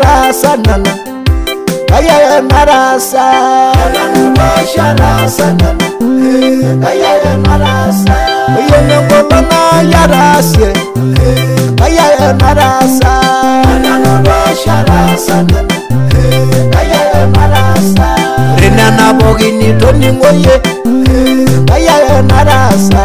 narasa nana ayaya narasa yenengomana yarase ayaya narasa rina navogini toningoye ayaya narasa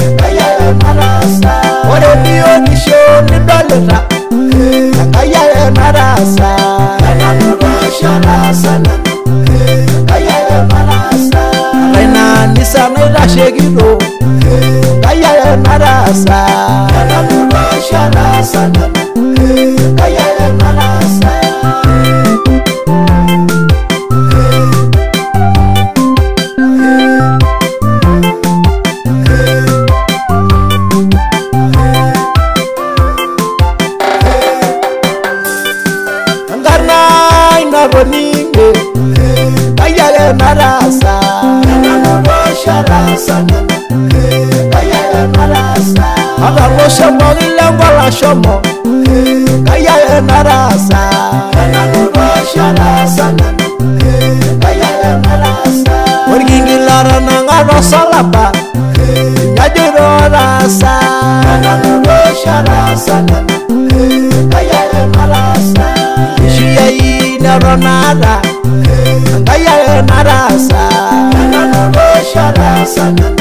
ngalashekino ngayaya narasa ngarinainaroninge ngayaya narasa hey akakoshe mokilengo lashomo kayae narasa orkingi lara nanga nosalaba nyajiro rasa ishiyai nero nara ngayae narasa Sana